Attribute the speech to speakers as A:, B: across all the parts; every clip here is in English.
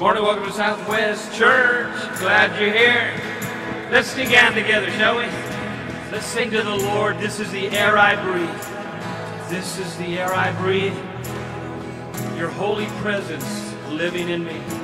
A: Good morning, welcome to Southwest Church. Glad you're here. Let's sing out together, shall we? Let's sing to the Lord. This is the air I breathe. This is the air I breathe. Your holy presence living in me.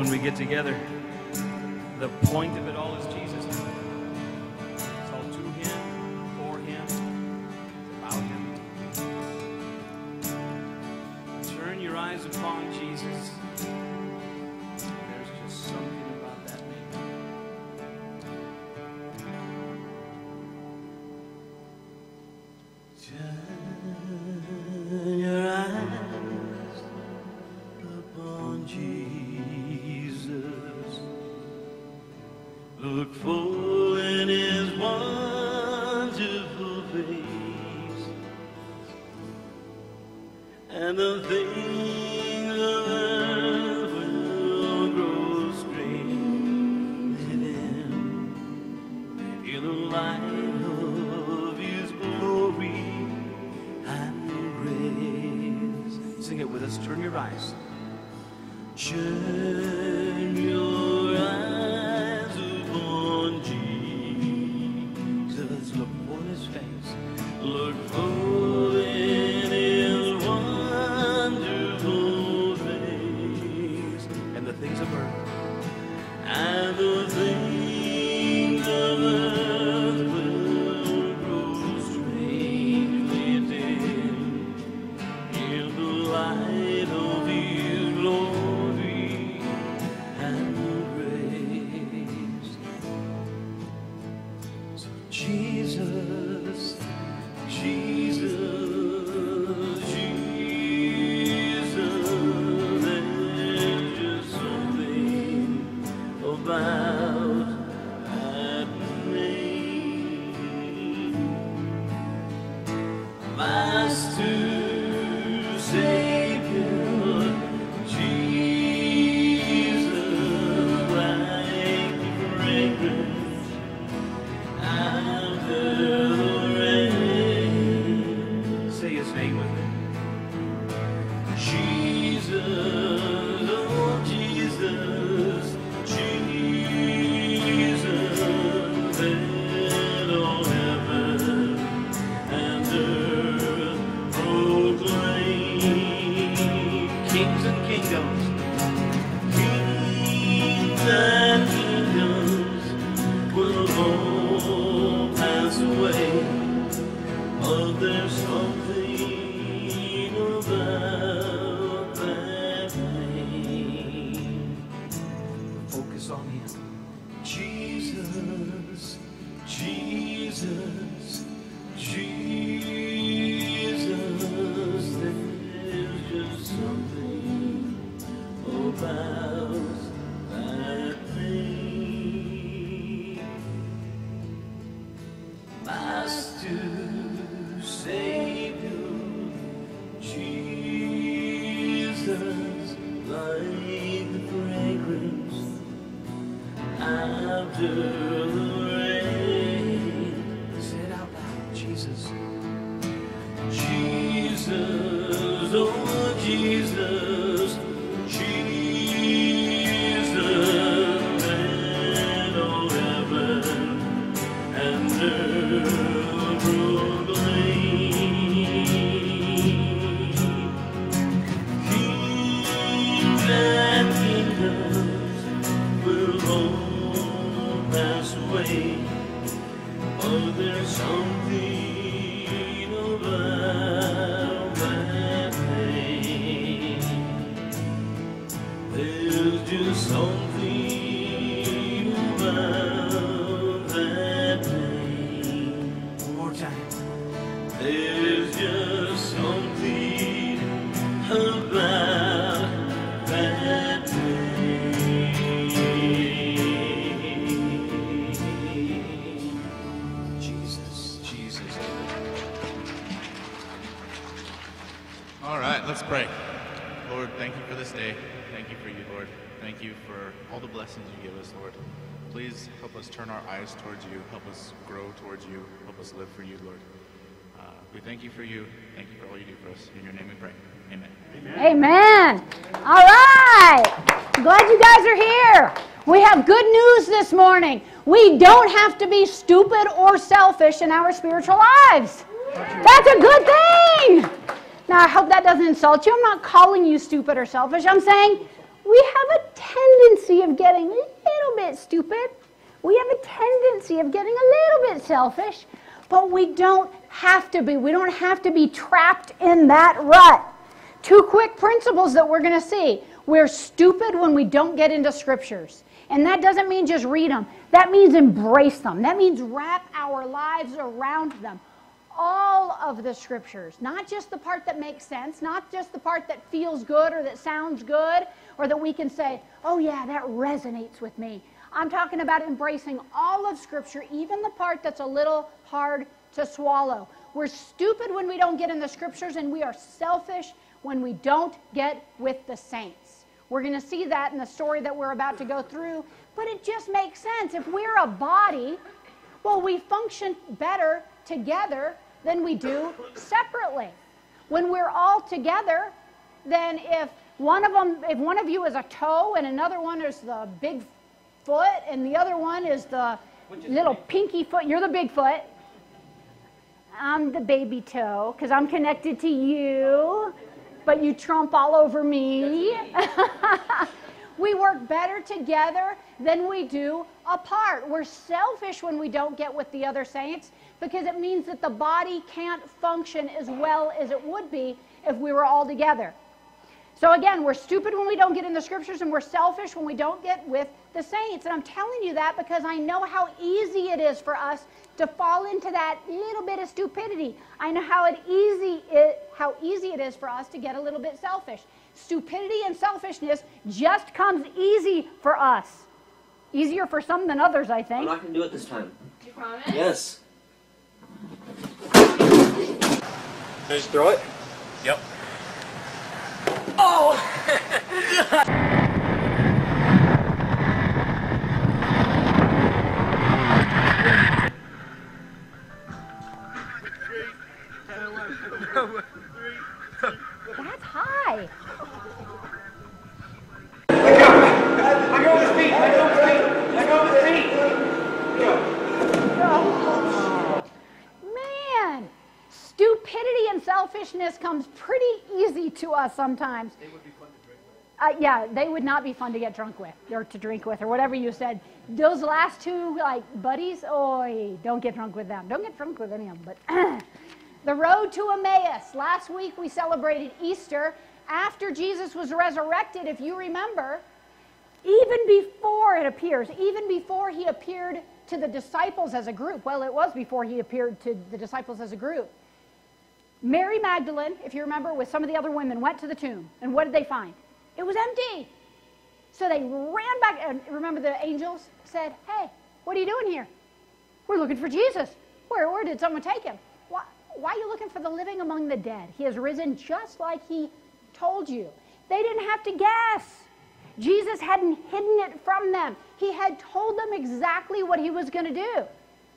B: when we get together. oh Jesus.
C: live for you, Lord. Uh, we thank you for you. Thank you for all you do for us. In your name we pray. Amen.
D: Amen. Amen. All right. Glad you guys are here. We have good news this morning. We don't have to be stupid or selfish in our spiritual lives. That's a good thing. Now, I hope that doesn't insult you. I'm not calling you stupid or selfish. I'm saying we have a tendency of getting a little bit stupid. We have a tendency of getting a little bit selfish but we don't have to be. We don't have to be trapped in that rut. Two quick principles that we're going to see. We're stupid when we don't get into scriptures. And that doesn't mean just read them, that means embrace them. That means wrap our lives around them. All of the scriptures, not just the part that makes sense, not just the part that feels good or that sounds good, or that we can say, oh, yeah, that resonates with me. I'm talking about embracing all of Scripture, even the part that's a little hard to swallow. We're stupid when we don't get in the Scriptures, and we are selfish when we don't get with the saints. We're going to see that in the story that we're about to go through, but it just makes sense. If we're a body, well, we function better together than we do separately. When we're all together, then if one of them, if one of you is a toe and another one is the big foot and the other one is the little pinky foot, you're the big foot. I'm the baby toe because I'm connected to you, but you trump all over me. we work better together than we do apart. We're selfish when we don't get with the other saints because it means that the body can't function as well as it would be if we were all together. So again, we're stupid when we don't get in the scriptures and we're selfish when we don't get with the saints. And I'm telling you that because I know how easy it is for us to fall into that little bit of stupidity. I know how it easy it, how easy it is for us to get a little bit selfish. Stupidity and selfishness just comes easy for us. Easier for some than others, I think.
E: I'm not gonna do it this time.
F: You promise?
E: Yes.
G: Just throw it.
E: Yep.
G: Oh! with feet.
D: Man, stupidity and selfishness comes pretty easy to us sometimes. They would be fun to drink with. Uh, yeah, they would not be fun to get drunk with or to drink with or whatever you said. Those last two, like buddies, oi, don't get drunk with them. Don't get drunk with any of them. But the road to Emmaus. Last week we celebrated Easter after Jesus was resurrected. If you remember, even before it appears, even before he appeared to the disciples as a group, well, it was before he appeared to the disciples as a group. Mary Magdalene, if you remember, with some of the other women, went to the tomb. And what did they find? It was empty. So they ran back. And remember, the angels said, Hey, what are you doing here? We're looking for Jesus. Where, where did someone take him? Why, why are you looking for the living among the dead? He has risen just like he told you. They didn't have to guess. Jesus hadn't hidden it from them. He had told them exactly what he was going to do.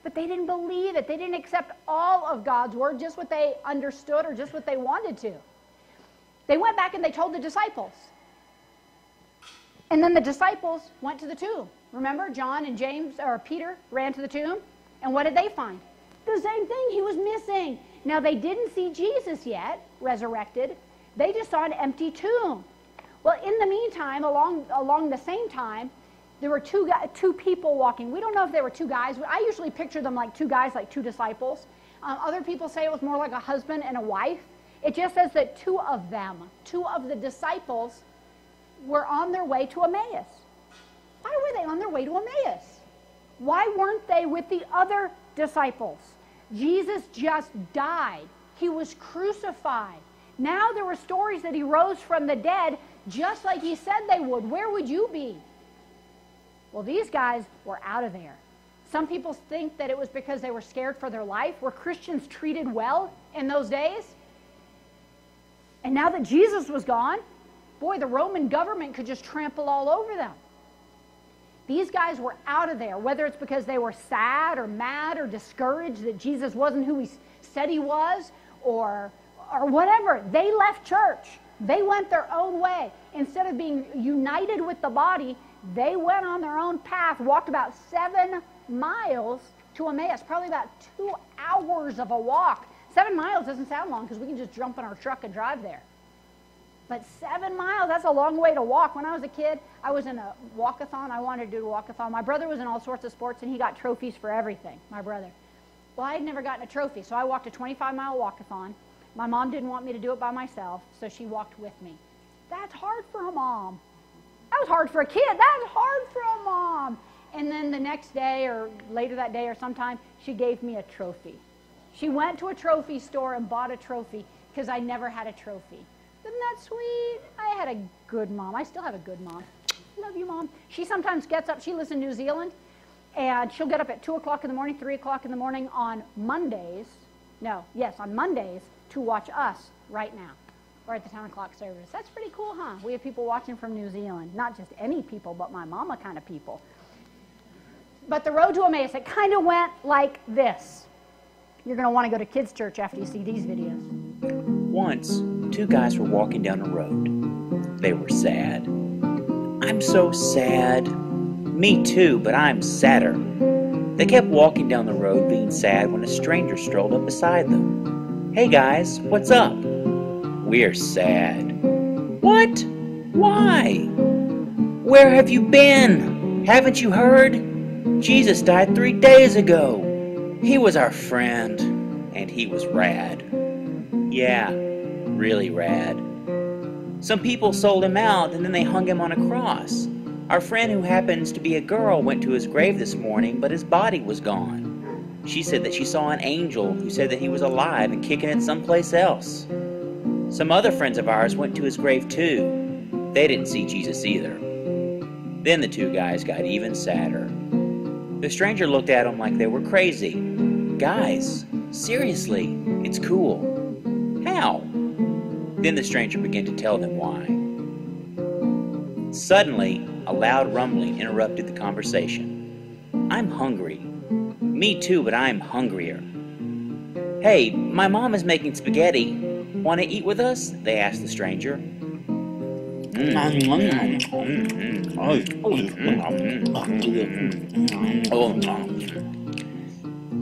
D: But they didn't believe it. They didn't accept all of God's word, just what they understood or just what they wanted to. They went back and they told the disciples. And then the disciples went to the tomb. Remember, John and James or Peter ran to the tomb. And what did they find? The same thing. He was missing. Now, they didn't see Jesus yet, resurrected. They just saw an empty tomb. Well, in the meantime, along, along the same time, there were two, two people walking. We don't know if they were two guys. I usually picture them like two guys, like two disciples. Um, other people say it was more like a husband and a wife. It just says that two of them, two of the disciples, were on their way to Emmaus. Why were they on their way to Emmaus? Why weren't they with the other disciples? Jesus just died. He was crucified. Now there were stories that he rose from the dead just like he said they would. Where would you be? Well, these guys were out of there. Some people think that it was because they were scared for their life. Were Christians treated well in those days? And now that Jesus was gone, boy, the Roman government could just trample all over them. These guys were out of there, whether it's because they were sad or mad or discouraged that Jesus wasn't who he said he was or, or whatever. They left church. They went their own way. Instead of being united with the body, they went on their own path, walked about seven miles to Emmaus, probably about two hours of a walk. Seven miles doesn't sound long because we can just jump in our truck and drive there. But seven miles, that's a long way to walk. When I was a kid, I was in a walkathon. I wanted to do a walkathon. My brother was in all sorts of sports, and he got trophies for everything, my brother. Well, I had never gotten a trophy, so I walked a 25 mile walkathon. My mom didn't want me to do it by myself, so she walked with me. That's hard for a mom. That was hard for a kid. That's hard for a mom. And then the next day, or later that day, or sometime, she gave me a trophy. She went to a trophy store and bought a trophy because I never had a trophy. Isn't that sweet? I had a good mom. I still have a good mom. Love you, mom. She sometimes gets up. She lives in New Zealand, and she'll get up at 2 o'clock in the morning, 3 o'clock in the morning on Mondays. No, yes, on Mondays to watch us right now or at the 10 o'clock service. That's pretty cool, huh? We have people watching from New Zealand. Not just any people, but my mama kind of people. But the road to Emmaus, it kind of went like this. You're going to want to go to kids' church after you see these videos.
E: Once, two guys were walking down a road. They were sad. I'm so sad. Me too, but I'm sadder. They kept walking down the road being sad when a stranger strolled up beside them. Hey guys, what's up? We're sad. What? Why? Where have you been? Haven't you heard? Jesus died three days ago. He was our friend, and he was rad. Yeah, really rad. Some people sold him out and then they hung him on a cross. Our friend, who happens to be a girl, went to his grave this morning, but his body was gone. She said that she saw an angel who said that he was alive and kicking it someplace else. Some other friends of ours went to his grave too. They didn't see Jesus either. Then the two guys got even sadder. The stranger looked at them like they were crazy. Guys, seriously, it's cool. How? Then the stranger began to tell them why. Suddenly, a loud rumbling interrupted the conversation. I'm hungry. Me too, but I'm hungrier. Hey, my mom is making spaghetti. Want to eat with us? They asked the stranger.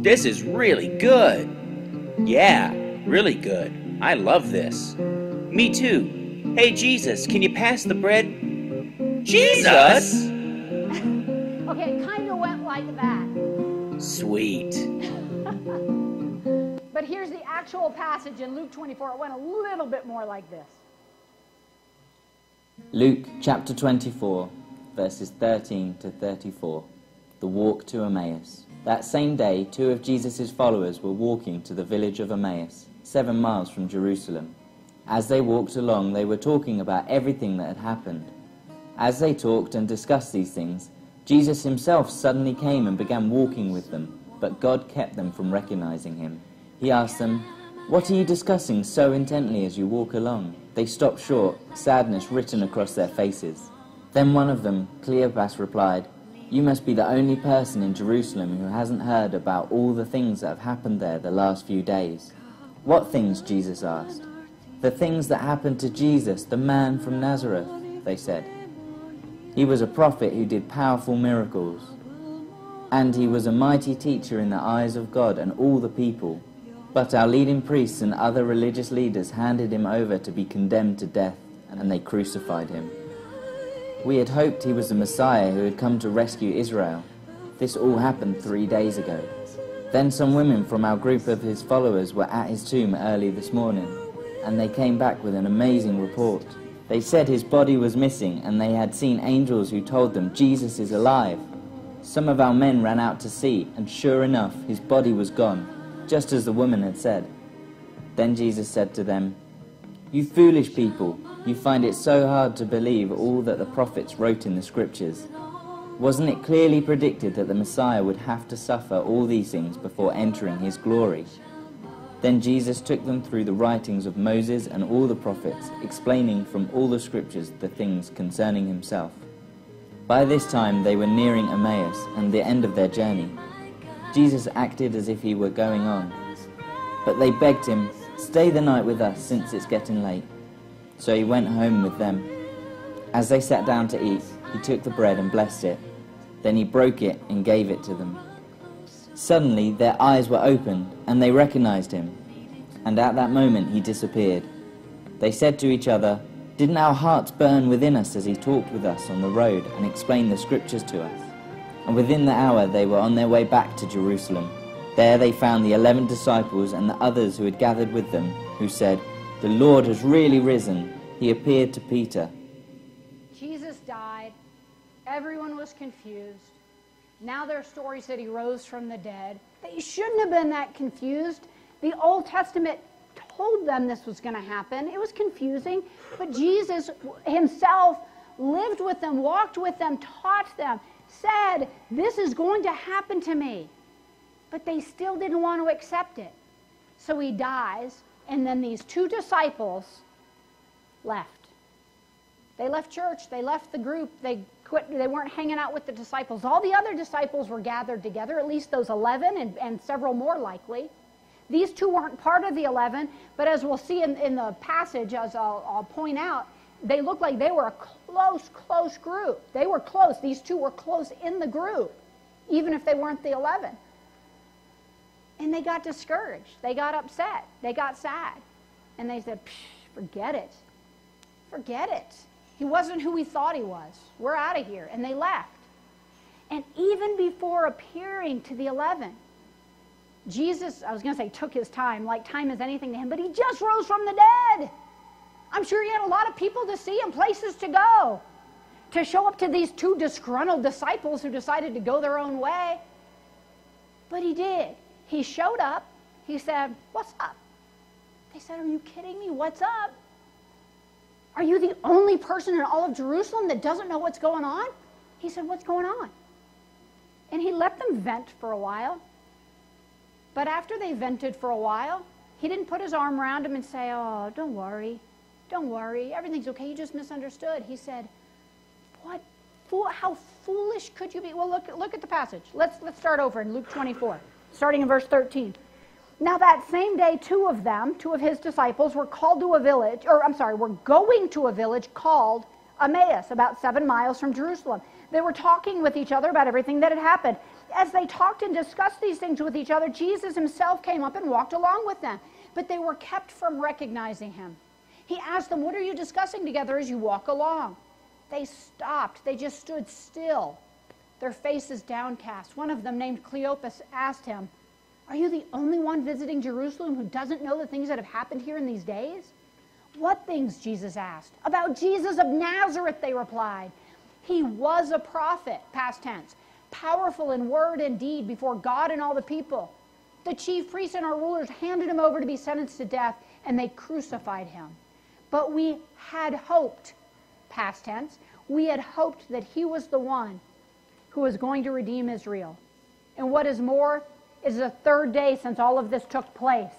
E: This is really good. Yeah, really good. I love this. Me too. Hey, Jesus, can you pass the bread? Jesus?
D: Okay, it kind of went like that.
E: Sweet.
D: But here's the actual passage in Luke 24. It went a little bit more like this.
H: Luke chapter 24, verses 13 to 34. The walk to Emmaus. That same day, two of Jesus' followers were walking to the village of Emmaus, seven miles from Jerusalem. As they walked along, they were talking about everything that had happened. As they talked and discussed these things, Jesus himself suddenly came and began walking with them, but God kept them from recognizing him. He asked them, What are you discussing so intently as you walk along? They stopped short, sadness written across their faces. Then one of them, Cleopas, replied, You must be the only person in Jerusalem who hasn't heard about all the things that have happened there the last few days. What things? Jesus asked. The things that happened to Jesus, the man from Nazareth, they said. He was a prophet who did powerful miracles. And he was a mighty teacher in the eyes of God and all the people. But our leading priests and other religious leaders handed him over to be condemned to death, and they crucified him. We had hoped he was the Messiah who had come to rescue Israel. This all happened three days ago. Then some women from our group of his followers were at his tomb early this morning, and they came back with an amazing report. They said his body was missing, and they had seen angels who told them Jesus is alive. Some of our men ran out to see, and sure enough, his body was gone, just as the woman had said. Then Jesus said to them, You foolish people, you find it so hard to believe all that the prophets wrote in the scriptures. Wasn't it clearly predicted that the Messiah would have to suffer all these things before entering his glory? Then Jesus took them through the writings of Moses and all the prophets, explaining from all the scriptures the things concerning himself. By this time they were nearing Emmaus and the end of their journey. Jesus acted as if he were going on. But they begged him, Stay the night with us, since it's getting late. So he went home with them. As they sat down to eat, he took the bread and blessed it. Then he broke it and gave it to them. Suddenly their eyes were opened, and they recognized him. And at that moment he disappeared. They said to each other, Didn't our hearts burn within us as he talked with us on the road and explained the scriptures to us? And within the hour they were on their way back to Jerusalem. There they found the eleven disciples and the others who had gathered with them, who said, The Lord has really risen. He appeared to Peter.
D: Everyone was confused. Now there are stories that he rose from the dead. They shouldn't have been that confused. The Old Testament told them this was going to happen. It was confusing, but Jesus himself lived with them, walked with them, taught them, said, This is going to happen to me. But they still didn't want to accept it. So he dies, and then these two disciples left. They left church, they left the group, they quit, they weren't hanging out with the disciples. All the other disciples were gathered together, at least those 11 and, and several more likely. These two weren't part of the 11, but as we'll see in, in the passage, as I'll, I'll point out, they looked like they were a close, close group. They were close. These two were close in the group, even if they weren't the 11. And they got discouraged. They got upset. They got sad. And they said, forget it. Forget it. He wasn't who we thought he was. We're out of here. And they left. And even before appearing to the 11, Jesus, I was going to say, took his time, like time is anything to him, but he just rose from the dead. I'm sure he had a lot of people to see and places to go. To show up to these two disgruntled disciples who decided to go their own way. But he did. He showed up. He said, What's up? They said, Are you kidding me? What's up? Are you the only person in all of Jerusalem that doesn't know what's going on? He said, What's going on? And he let them vent for a while. But after they vented for a while, he didn't put his arm around him and say, Oh, don't worry. Don't worry. Everything's okay. You just misunderstood. He said, What? Fool, how foolish could you be? Well, look, look at the passage. Let's, let's start over in Luke 24, starting in verse 13. Now, that same day, two of them, two of his disciples, were called to a village, or I'm sorry, were going to a village called Emmaus, about seven miles from Jerusalem. They were talking with each other about everything that had happened. As they talked and discussed these things with each other, Jesus himself came up and walked along with them. But they were kept from recognizing him. He asked them, What are you discussing together as you walk along? They stopped. They just stood still, their faces downcast. One of them, named Cleopas, asked him, Are you the only one visiting Jerusalem who doesn't know the things that have happened here in these days? What things? Jesus asked. About Jesus of Nazareth, they replied. He was a prophet, past tense, powerful in word and deed before God and all the people. The chief priests and our rulers handed him over to be sentenced to death, and they crucified him. But we had hoped, past tense, we had hoped that he was the one who was going to redeem Israel. And what is more, is the third day since all of this took place.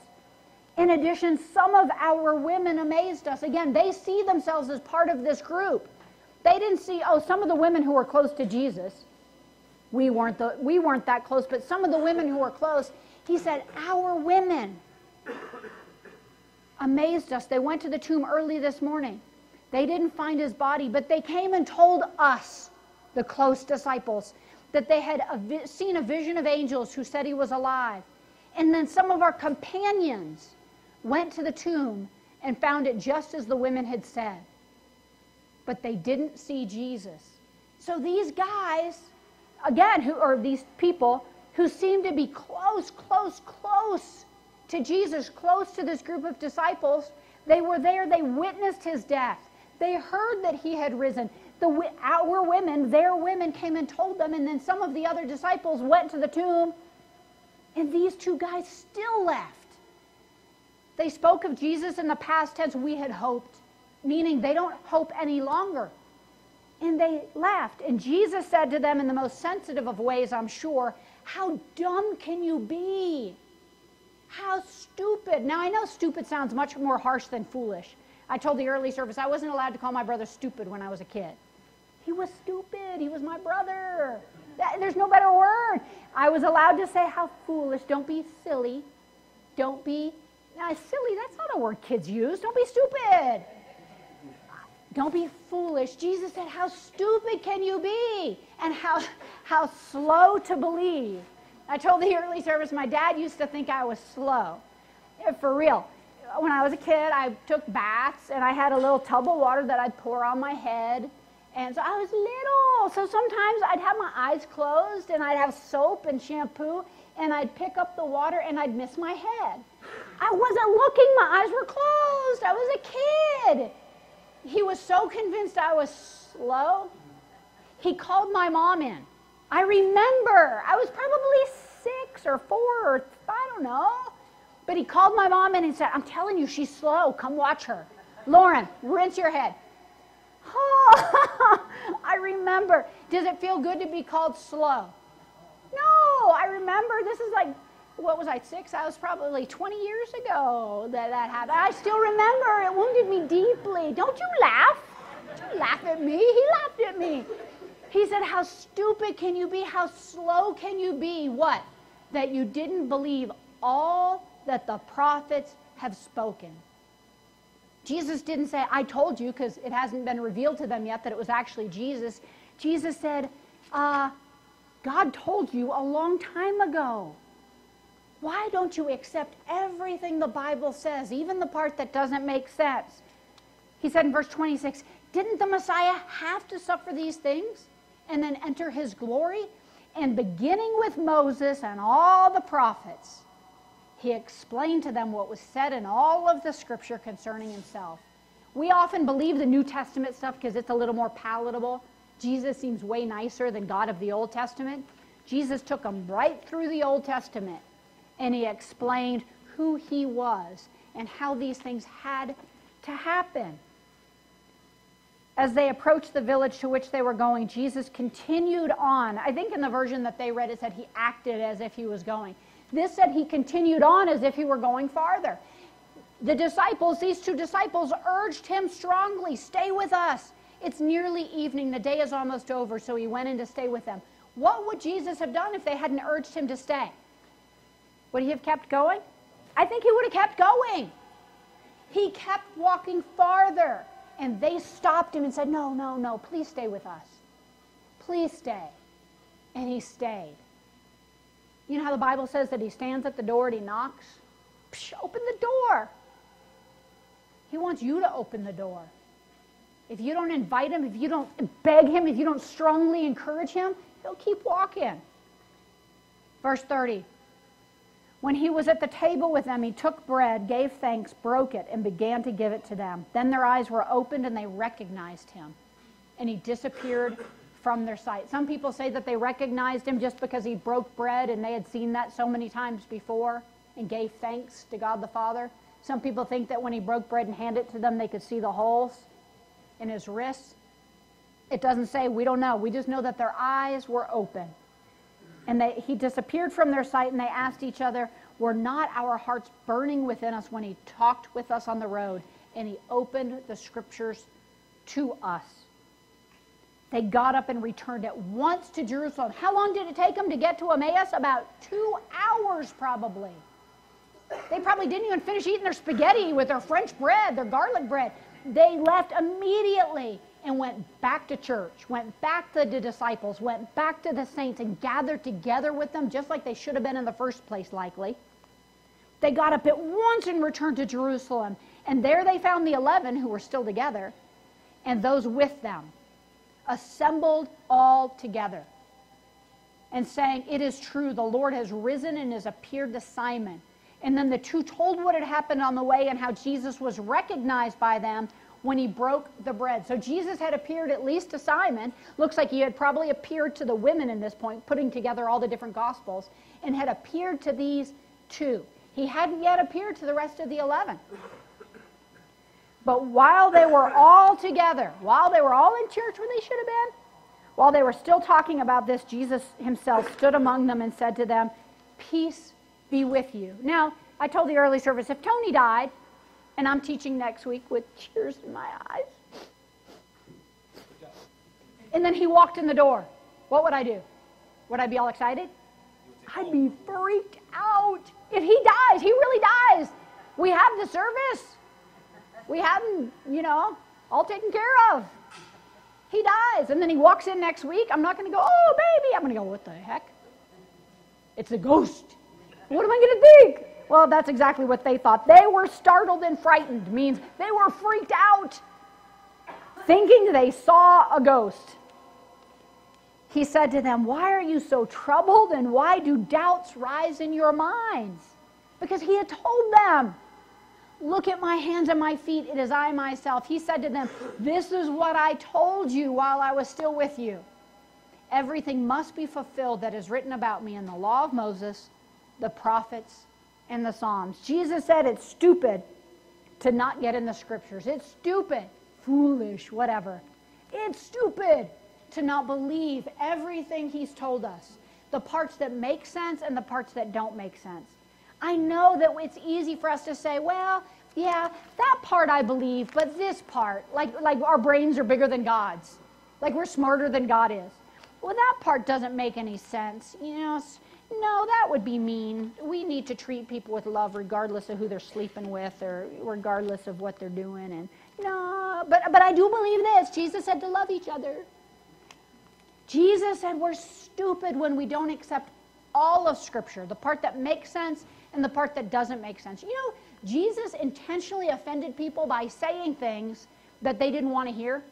D: In addition, some of our women amazed us. Again, they see themselves as part of this group. They didn't see, oh, some of the women who were close to Jesus. We weren't, the, we weren't that close, but some of the women who were close, he said, our women amazed us. They went to the tomb early this morning. They didn't find his body, but they came and told us, the close disciples, that they had a seen a vision of angels who said he was alive. And then some of our companions went to the tomb and found it just as the women had said. But they didn't see Jesus. So these guys, again, who are these people who seem to be close, close, close to Jesus, close to this group of disciples, they were there, they witnessed his death. They heard that he had risen. The, our women, their women came and told them, and then some of the other disciples went to the tomb, and these two guys still left. They spoke of Jesus in the past tense, we had hoped, meaning they don't hope any longer. And they left. And Jesus said to them in the most sensitive of ways, I'm sure, How dumb can you be? How stupid. Now, I know stupid sounds much more harsh than foolish. I told the early service I wasn't allowed to call my brother stupid when I was a kid. He was stupid. He was my brother. That, there's no better word. I was allowed to say, How foolish. Don't be silly. Don't be. Now, silly, that's not a word kids use. Don't be stupid. Don't be foolish. Jesus said, How stupid can you be? And how, how slow to believe. I told the early service my dad used to think I was slow. Eh, for real. when I was a kid, I took baths and I had a little tub of water that I'd pour on my head. And so I was little. So sometimes I'd have my eyes closed and I'd have soap and shampoo and I'd pick up the water and I'd miss my head. I wasn't looking, my eyes were closed. I was a kid. He was so convinced I was slow. He called my mom in. I remember. I was probably six or four or I don't know. But he called my mom in and said, I'm telling you, she's slow. Come watch her. Lauren, rinse your head. Oh, I remember. Does it feel good to be called slow? No, I remember. This is like, what was I, six? I was probably 20 years ago that that happened. I still remember. It wounded me deeply. Don't you laugh. Don't you laugh at me. He laughed at me. He said, How stupid can you be? How slow can you be? What? That you didn't believe all that the prophets have spoken. Jesus didn't say, I told you, because it hasn't been revealed to them yet that it was actually Jesus. Jesus said, uh, God told you a long time ago. Why don't you accept everything the Bible says, even the part that doesn't make sense? He said in verse 26 Didn't the Messiah have to suffer these things and then enter his glory? And beginning with Moses and all the prophets, he explained to them what was said in all of the scripture concerning himself. We often believe the New Testament stuff because it's a little more palatable. Jesus seems way nicer than God of the Old Testament. Jesus took them right through the Old Testament and he explained who he was and how these things had to happen. As they approached the village to which they were going, Jesus continued on. I think in the version that they read, it said he acted as if he was going. This said he continued on as if he were going farther. The disciples, these two disciples, urged him strongly stay with us. It's nearly evening. The day is almost over, so he went in to stay with them. What would Jesus have done if they hadn't urged him to stay? Would he have kept going? I think he would have kept going. He kept walking farther, and they stopped him and said, No, no, no, please stay with us. Please stay. And he stayed. You know how the Bible says that he stands at the door and he knocks? Psh, open the door. He wants you to open the door. If you don't invite him, if you don't beg him, if you don't strongly encourage him, he'll keep walking. Verse 30. When he was at the table with them, he took bread, gave thanks, broke it, and began to give it to them. Then their eyes were opened and they recognized him. And he disappeared from their sight. Some people say that they recognized him just because he broke bread and they had seen that so many times before and gave thanks to God the Father. Some people think that when he broke bread and handed it to them, they could see the holes in his wrists. It doesn't say, we don't know. We just know that their eyes were open. And they, he disappeared from their sight, and they asked each other, Were not our hearts burning within us when he talked with us on the road and he opened the scriptures to us? They got up and returned at once to Jerusalem. How long did it take them to get to Emmaus? About two hours, probably. They probably didn't even finish eating their spaghetti with their French bread, their garlic bread. They left immediately and went back to church, went back to the disciples, went back to the saints, and gathered together with them, just like they should have been in the first place, likely. They got up at once and returned to Jerusalem. And there they found the eleven who were still together, and those with them, assembled all together, and saying, It is true, the Lord has risen and has appeared to Simon. And then the two told what had happened on the way and how Jesus was recognized by them when he broke the bread. So Jesus had appeared at least to Simon. Looks like he had probably appeared to the women in this point, putting together all the different gospels, and had appeared to these two. He hadn't yet appeared to the rest of the 11. But while they were all together, while they were all in church where they should have been, while they were still talking about this, Jesus himself stood among them and said to them, Peace be with you. Now, I told the early service if Tony died, and I'm teaching next week with tears in my eyes, and then he walked in the door, what would I do? Would I be all excited? I'd be freaked out. If he dies, he really dies. We have the service. We have him, you know, all taken care of. He dies. And then he walks in next week. I'm not going to go, oh, baby. I'm going to go, what the heck? It's a ghost. What am I going to think? Well, that's exactly what they thought. They were startled and frightened, means they were freaked out, thinking they saw a ghost. He said to them, Why are you so troubled and why do doubts rise in your minds? Because he had told them, Look at my hands and my feet, it is I myself. He said to them, This is what I told you while I was still with you. Everything must be fulfilled that is written about me in the law of Moses, the prophets, and the Psalms. Jesus said it's stupid to not get in the scriptures. It's stupid, foolish, whatever. It's stupid to not believe everything he's told us the parts that make sense and the parts that don't make sense. I know that it's easy for us to say, well, yeah, that part I believe, but this part, like, like our brains are bigger than God's, like we're smarter than God is. Well, that part doesn't make any sense. You know, no, that would be mean. We need to treat people with love regardless of who they're sleeping with or regardless of what they're doing. And no, but, but I do believe this. Jesus said to love each other. Jesus said we're stupid when we don't accept all of Scripture, the part that makes sense and the part that doesn't make sense. You know, Jesus intentionally offended people by saying things that they didn't want to hear.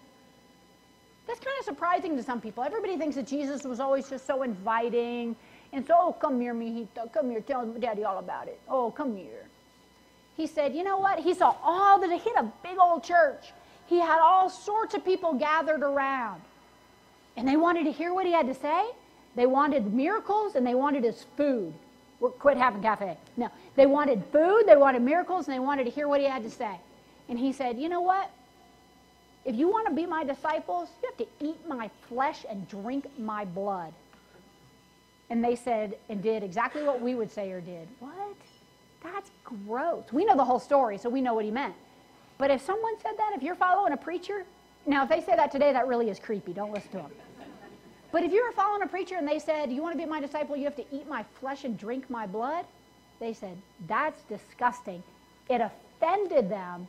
D: That's kind of surprising to some people. Everybody thinks that Jesus was always just so inviting and so, oh, come here, mijito, come here, tell daddy all about it. Oh, come here. He said, you know what? He saw all the, he had a big old church. He had all sorts of people gathered around. And they wanted to hear what he had to say. They wanted miracles and they wanted his food. Quit having cafe. No, they wanted food, they wanted miracles, and they wanted to hear what he had to say. And he said, you know what? If you want to be my disciples, you have to eat my flesh and drink my blood. And they said and did exactly what we would say or did. What? That's gross. We know the whole story, so we know what he meant. But if someone said that, if you're following a preacher, now if they say that today, that really is creepy. Don't listen to them. But if you were following a preacher and they said, You want to be my disciple, you have to eat my flesh and drink my blood, they said, That's disgusting. It offended them,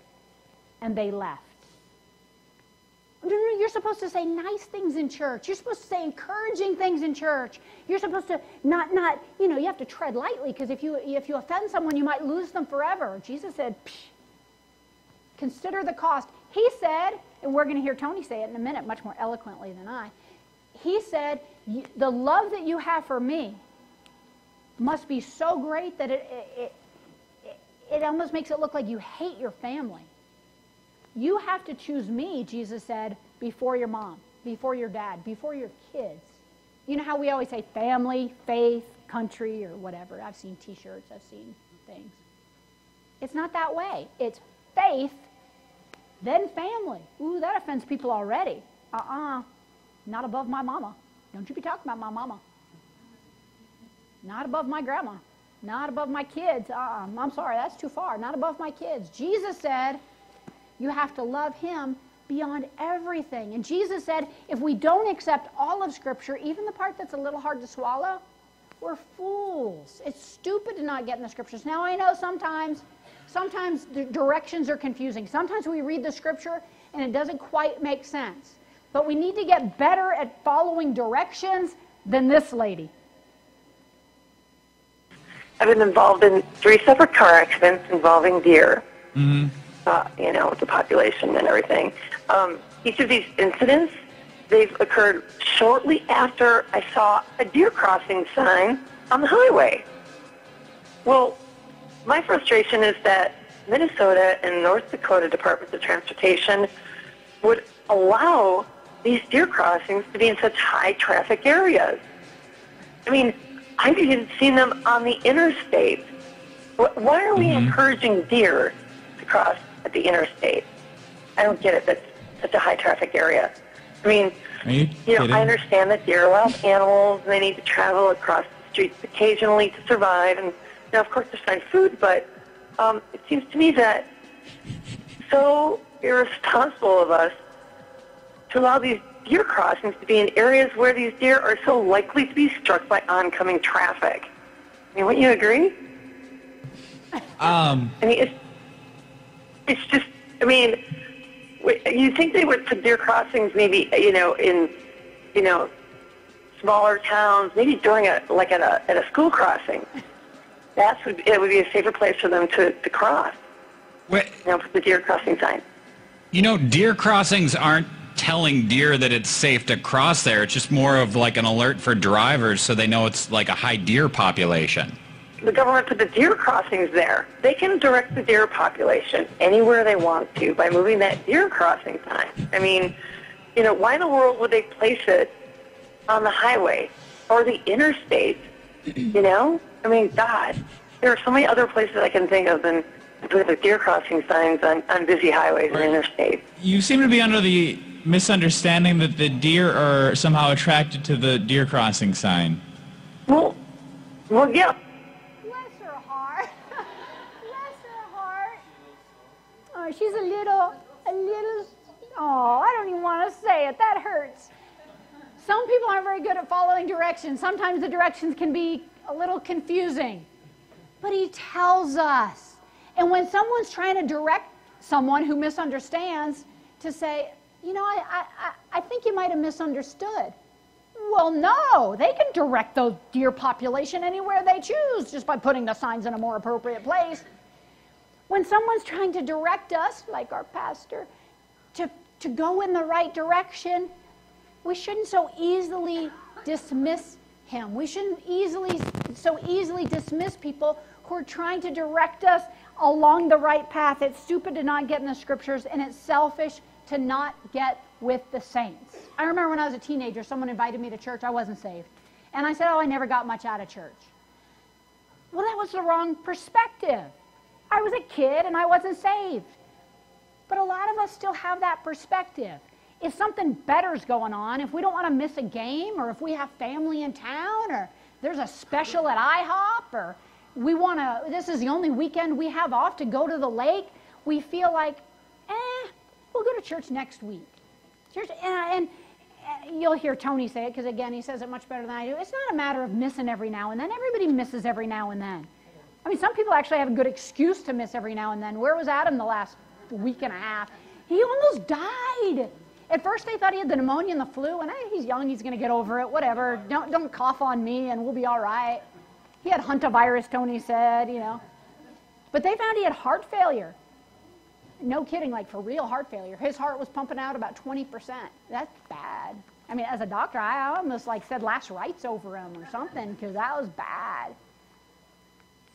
D: and they left. You're supposed to say nice things in church. You're supposed to say encouraging things in church. You're supposed to not, not, you know, you have to tread lightly because if you if you offend someone, you might lose them forever. Jesus said, consider the cost. He said, and we're going to hear Tony say it in a minute, much more eloquently than I. He said, the love that you have for me must be so great that it, it, it, it almost makes it look like you hate your family. You have to choose me, Jesus said, before your mom, before your dad, before your kids. You know how we always say family, faith, country, or whatever. I've seen t shirts, I've seen things. It's not that way. It's faith, then family. Ooh, that offends people already. Uh uh-uh. uh Not above my mama. Don't you be talking about my mama. Not above my grandma. Not above my kids. Uh. I'm sorry, that's too far. Not above my kids. Jesus said, you have to love him beyond everything. And Jesus said, if we don't accept all of Scripture, even the part that's a little hard to swallow, we're fools. It's stupid to not get in the Scriptures. Now, I know sometimes, sometimes the directions are confusing. Sometimes we read the Scripture and it doesn't quite make sense. But we need to get better at following directions than this lady.
I: I've been involved in three separate car accidents involving deer.
C: Mm-hmm
I: uh, you know, the population and everything. Um, each of these incidents, they've occurred shortly after I saw a deer crossing sign on the highway. Well, my frustration is that Minnesota and North Dakota Departments of Transportation would allow these deer crossings to be in such high traffic areas. I mean, I've even seen them on the interstate. Why are we mm-hmm. encouraging deer to cross at the interstate. I don't get it. That's such a high traffic area. I mean,
C: you,
I: you know, I understand that deer are wild animals and they need to travel across the streets occasionally to survive. And now, of course, to find food, but um, it seems to me that so irresponsible of us to allow these deer crossings to be in areas where these deer are so likely to be struck by oncoming traffic. I mean, wouldn't you agree?
C: Um,
I: I mean, it's it's just, I mean, you think they would put deer crossings maybe, you know, in, you know, smaller towns, maybe during a, like at a, at a school crossing. That's would it would be a safer place for them to, to cross.
J: Wait,
I: You know, put the deer crossing sign.
J: you know, deer crossings aren't telling deer that it's safe to cross there. It's just more of like an alert for drivers so they know it's like a high deer population.
I: The government put the deer crossings there. They can direct the deer population anywhere they want to by moving that deer crossing sign. I mean, you know, why in the world would they place it on the highway or the interstate? You know? I mean, God, there are so many other places I can think of than putting the deer crossing signs on, on busy highways and interstates.
K: You seem to be under the misunderstanding that the deer are somehow attracted to the deer crossing sign.
I: Well, well, yeah.
D: Bless her heart. Bless her heart. Oh, she's a little, a little. Oh, I don't even want to say it. That hurts. Some people aren't very good at following directions. Sometimes the directions can be a little confusing. But he tells us. And when someone's trying to direct someone who misunderstands to say, you know, I, I, I- think you might have misunderstood. Well, no, they can direct the deer population anywhere they choose just by putting the signs in a more appropriate place. When someone's trying to direct us, like our pastor, to, to go in the right direction, we shouldn't so easily dismiss him. We shouldn't easily so easily dismiss people who are trying to direct us along the right path. It's stupid to not get in the scriptures and it's selfish to not get with the saints. I remember when I was a teenager, someone invited me to church. I wasn't saved. And I said, "Oh, I never got much out of church." Well, that was the wrong perspective. I was a kid and I wasn't saved. But a lot of us still have that perspective. If something better's going on, if we don't want to miss a game, or if we have family in town, or there's a special at IHOP, or we want to, this is the only weekend we have off to go to the lake, we feel like, eh, we'll go to church next week. Church, and, and and you'll hear Tony say it because, again, he says it much better than I do. It's not a matter of missing every now and then. Everybody misses every now and then. I mean, some people actually have a good excuse to miss every now and then. Where was Adam the last week and a half? He almost died. At first, they thought he had the pneumonia and the flu, and hey, he's young, he's going to get over it, whatever. Don't, don't cough on me, and we'll be all right. He had hantavirus, Tony said, you know. But they found he had heart failure. No kidding, like for real heart failure. His heart was pumping out about 20%. That's bad. I mean, as a doctor, I almost like said last rites over him or something because that was bad.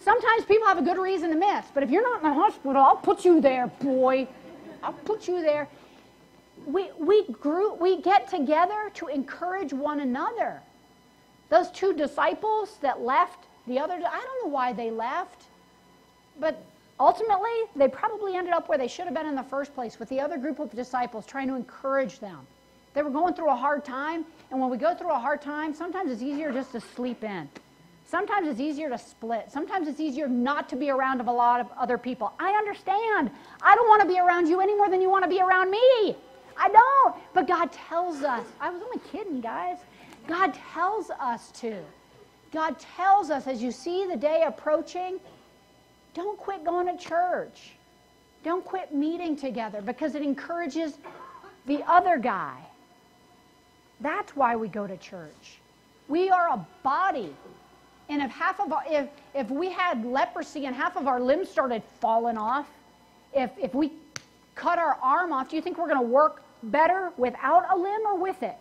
D: Sometimes people have a good reason to miss, but if you're not in the hospital, I'll put you there, boy. I'll put you there. We, we, grew, we get together to encourage one another. Those two disciples that left the other, I don't know why they left, but ultimately they probably ended up where they should have been in the first place with the other group of disciples trying to encourage them. They were going through a hard time, and when we go through a hard time, sometimes it's easier just to sleep in. Sometimes it's easier to split. Sometimes it's easier not to be around of a lot of other people. I understand. I don't want to be around you any more than you want to be around me. I don't. But God tells us. I was only kidding, guys. God tells us to. God tells us as you see the day approaching, don't quit going to church. Don't quit meeting together because it encourages the other guy. That's why we go to church. We are a body. And if half of if, if we had leprosy and half of our limbs started falling off, if, if we cut our arm off, do you think we're going to work better without a limb or with it?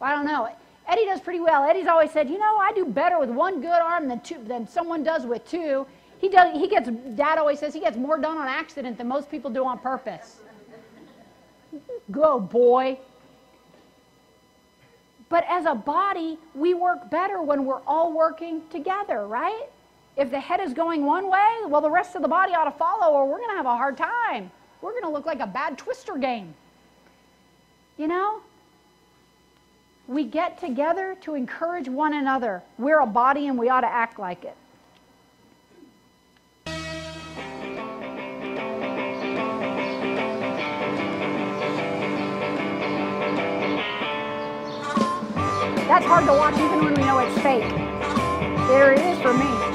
D: I don't know. Eddie does pretty well. Eddie's always said, you know, I do better with one good arm than two than someone does with two. He does. He gets. Dad always says he gets more done on accident than most people do on purpose. Go, boy. But as a body, we work better when we're all working together, right? If the head is going one way, well, the rest of the body ought to follow, or we're going to have a hard time. We're going to look like a bad twister game. You know? We get together to encourage one another. We're a body and we ought to act like it. That's hard to watch even when we know it's fake. There it is for me.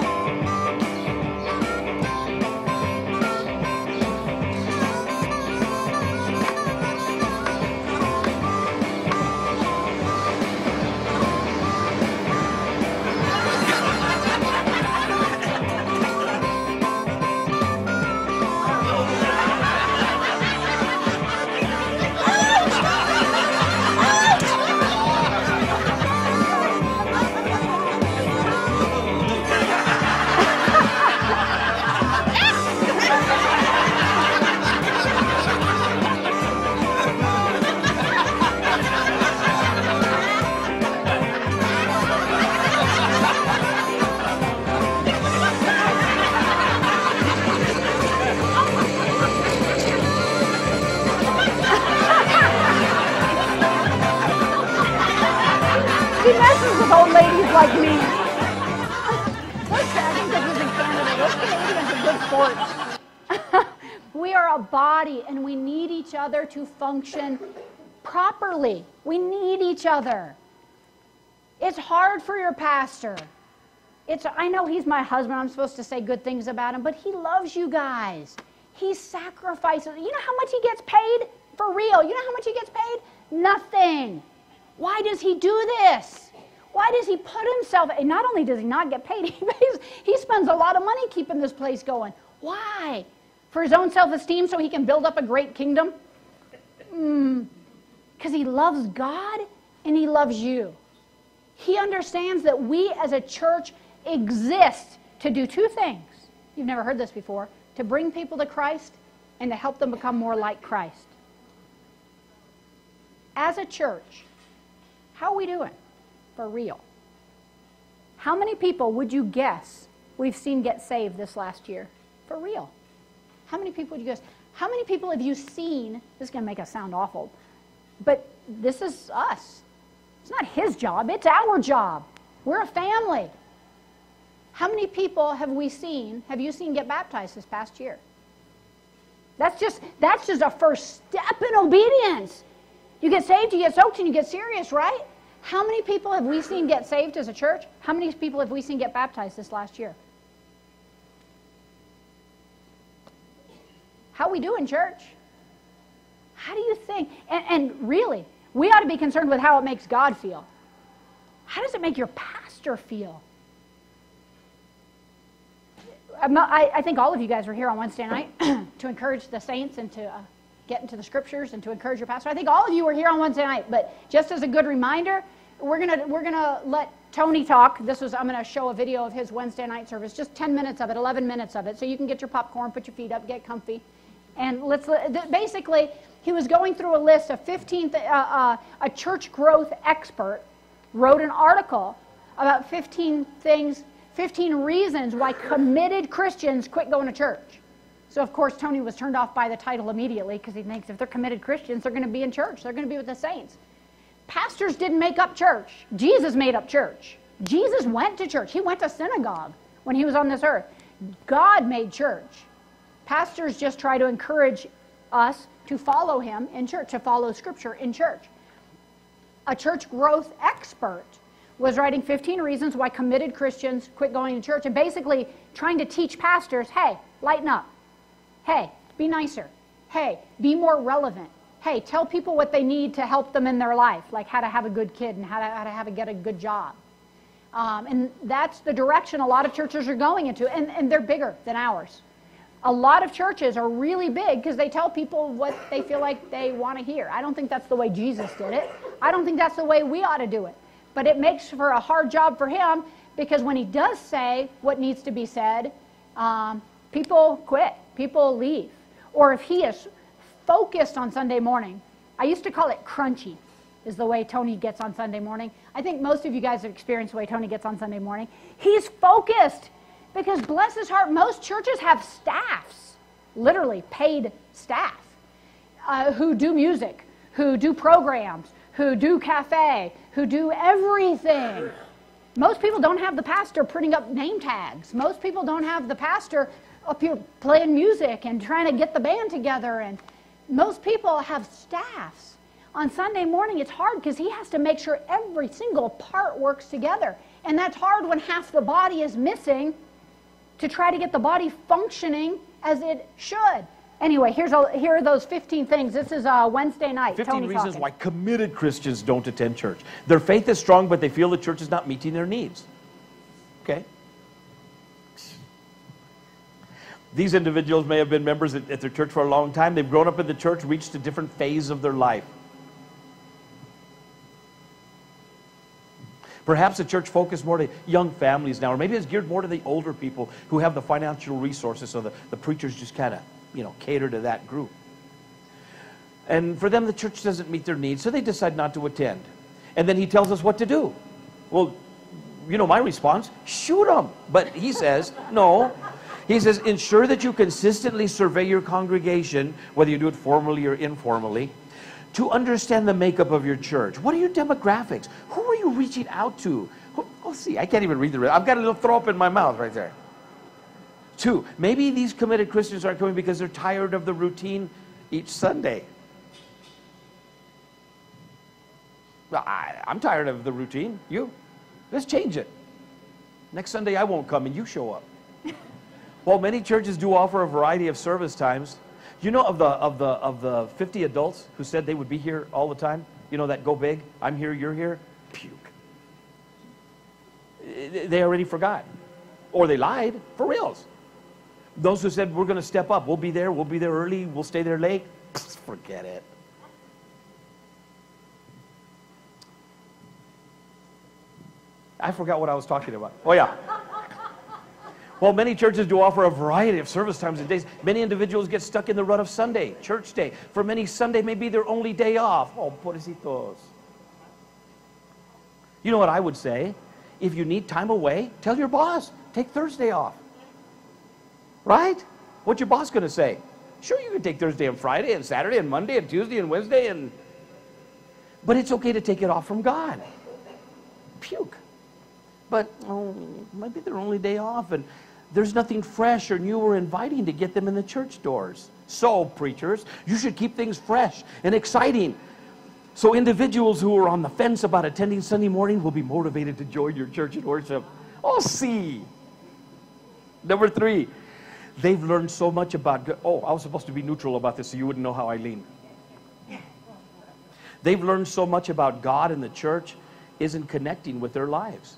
D: To function properly. We need each other. It's hard for your pastor. It's, I know he's my husband. I'm supposed to say good things about him, but he loves you guys. He sacrifices. You know how much he gets paid? For real. You know how much he gets paid? Nothing. Why does he do this? Why does he put himself, and not only does he not get paid, he, pays, he spends a lot of money keeping this place going. Why? For his own self esteem so he can build up a great kingdom? Because mm, he loves God and he loves you. He understands that we as a church exist to do two things. You've never heard this before to bring people to Christ and to help them become more like Christ. As a church, how are we doing for real? How many people would you guess we've seen get saved this last year? For real. How many people would you guess? How many people have you seen? This is going to make us sound awful, but this is us. It's not his job, it's our job. We're a family. How many people have we seen, have you seen get baptized this past year? That's just that's just a first step in obedience. You get saved, you get soaked, and you get serious, right? How many people have we seen get saved as a church? How many people have we seen get baptized this last year? How we doing, church? How do you think? And, and really, we ought to be concerned with how it makes God feel. How does it make your pastor feel? Not, I, I, think all of you guys were here on Wednesday night to encourage the saints and to uh, get into the scriptures and to encourage your pastor. I think all of you were here on Wednesday night, but just as a good reminder, we're gonna we're gonna let Tony talk. This was I'm gonna show a video of his Wednesday night service, just 10 minutes of it, 11 minutes of it, so you can get your popcorn, put your feet up, get comfy, and let's basically he was going through a list of 15 uh, uh, a church growth expert wrote an article about 15 things 15 reasons why committed Christians quit going to church. So, of course, Tony was turned off by the title immediately because he thinks if they're committed Christians, they're going to be in church, they're going to be with the saints. Pastors didn't make up church, Jesus made up church. Jesus went to church, he went to synagogue when he was on this earth. God made church. Pastors just try to encourage us to follow him in church, to follow Scripture in church. A church growth expert was writing 15 reasons why committed Christians quit going to church and basically trying to teach pastors hey, lighten up. Hey, be nicer. Hey, be more relevant. Hey, tell people what they need to help them in their life, like how to have a good kid and how to, how to have a, get a good job. Um, and that's the direction a lot of churches are going into, and, and they're bigger than ours. A lot of churches are really big because they tell people what they feel like they want to hear. I don't think that's the way Jesus did it. I don't think that's the way we ought to do it. But it makes for a hard job for him because when he does say what needs to be said, um, people quit, people leave. Or if he is focused on Sunday morning, I used to call it crunchy, is the way Tony gets on Sunday morning. I think most of you guys have experienced the way Tony gets on Sunday morning. He's focused because, bless his heart, most churches have staffs, literally paid staff, uh, who do music, who do programs, who do cafe, who do everything. Most people don't have the pastor printing up name tags. Most people don't have the pastor up here playing music and trying to get the band together. And most people have staffs. On Sunday morning, it's hard because he has to make sure every single part works together. And that's hard when half the body is missing to try to get the body functioning as it should. Anyway, here's a, here are those 15 things. This is uh, Wednesday night.
L: 15
D: Tony
L: reasons
D: talking.
L: why committed Christians don't attend church. Their faith is strong, but they feel the church is not meeting their needs. Okay? These individuals may have been members at, at their church for a long time. They've grown up in the church, reached a different phase of their life. Perhaps the church focused more to young families now, or maybe it's geared more to the older people who have the financial resources, so the, the preachers just kind of you know, cater to that group. And for them, the church doesn't meet their needs, so they decide not to attend. And then he tells us what to do. Well, you know, my response, shoot them. But he says, no. He says, ensure that you consistently survey your congregation, whether you do it formally or informally, to understand the makeup of your church. What are your demographics? Who are you reaching out to? Oh, see, I can't even read the. I've got a little throw up in my mouth right there. Two, maybe these committed Christians aren't coming because they're tired of the routine each Sunday. Well, I, I'm tired of the routine. You? Let's change it. Next Sunday I won't come and you show up. While many churches do offer a variety of service times, you know of the of the of the 50 adults who said they would be here all the time? You know that go big, I'm here, you're here? Puke. They already forgot. Or they lied, for reals. Those who said we're going to step up, we'll be there, we'll be there early, we'll stay there late, forget it. I forgot what I was talking about. Oh, yeah. Well, many churches do offer a variety of service times and days. Many individuals get stuck in the rut of Sunday, church day. For many, Sunday may be their only day off. Oh, pobrecitos. You know what I would say? If you need time away, tell your boss, take Thursday off. Right? What's your boss going to say? Sure, you can take Thursday and Friday and Saturday and Monday and Tuesday and Wednesday and. But it's okay to take it off from God. Puke. But oh, might be their only day off, and there's nothing fresh or new or inviting to get them in the church doors. So, preachers, you should keep things fresh and exciting. So, individuals who are on the fence about attending Sunday morning will be motivated to join your church and worship. Oh, see. Number three, they've learned so much about. Oh, I was supposed to be neutral about this so you wouldn't know how I lean. They've learned so much about God and the church isn't connecting with their lives.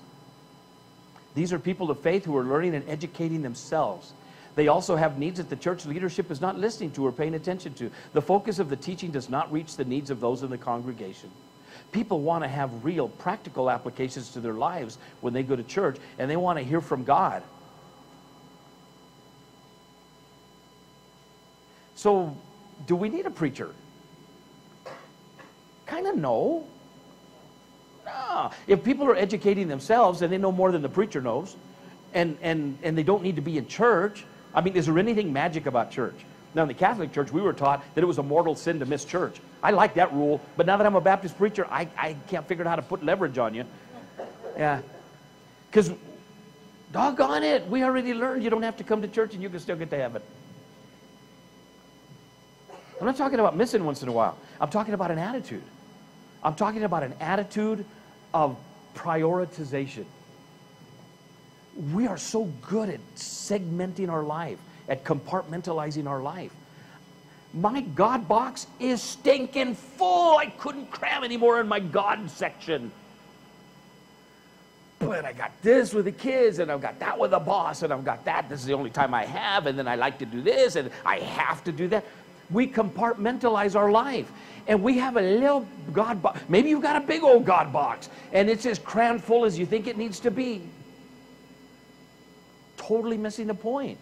L: These are people of faith who are learning and educating themselves. They also have needs that the church leadership is not listening to or paying attention to. The focus of the teaching does not reach the needs of those in the congregation. People want to have real practical applications to their lives when they go to church, and they want to hear from God. So, do we need a preacher? Kind of no. If people are educating themselves and they know more than the preacher knows, and, and, and they don't need to be in church, I mean, is there anything magic about church? Now, in the Catholic Church, we were taught that it was a mortal sin to miss church. I like that rule, but now that I'm a Baptist preacher, I, I can't figure out how to put leverage on you. Yeah. Because, doggone it, we already learned you don't have to come to church and you can still get to heaven. I'm not talking about missing once in a while. I'm talking about an attitude. I'm talking about an attitude of prioritization. We are so good at segmenting our life, at compartmentalizing our life. My God box is stinking full. I couldn't cram any more in my God section. But I got this with the kids, and I've got that with the boss, and I've got that. This is the only time I have, and then I like to do this, and I have to do that. We compartmentalize our life and we have a little God box. Maybe you've got a big old God box, and it's as crammed full as you think it needs to be. Totally missing the point.